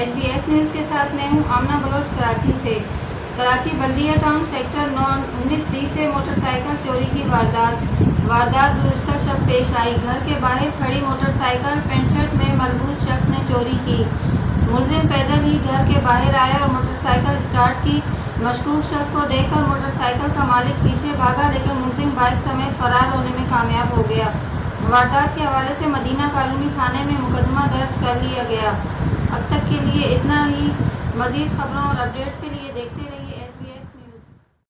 साथ मैं हूँ आमना बलोच कराची से। कराची बल्दिया टाउन सेक्टर नौ उन्नीस डी से मोटरसाइकिल चोरी की वारदात। वारदात गुजशत शब पेश आई। घर के बाहर खड़ी मोटरसाइकिल पेंट शर्ट में मलबूस शख्स ने चोरी की। मुलजिम पैदल ही घर के बाहर आया और मोटरसाइकिल स्टार्ट की। मशकूक शख्स को देखकर मोटरसाइकिल का मालिक पीछे भागा, लेकिन मुलजिम बाइक समेत फरार होने में कामयाब हो गया। वारदात के हवाले से मदीना कॉलोनी थाने में मुकदमा दर्ज कर लिया गया। अब तक के लिए इतना ही। मज़ीद ख़बरों और अपडेट्स के लिए देखते रहिए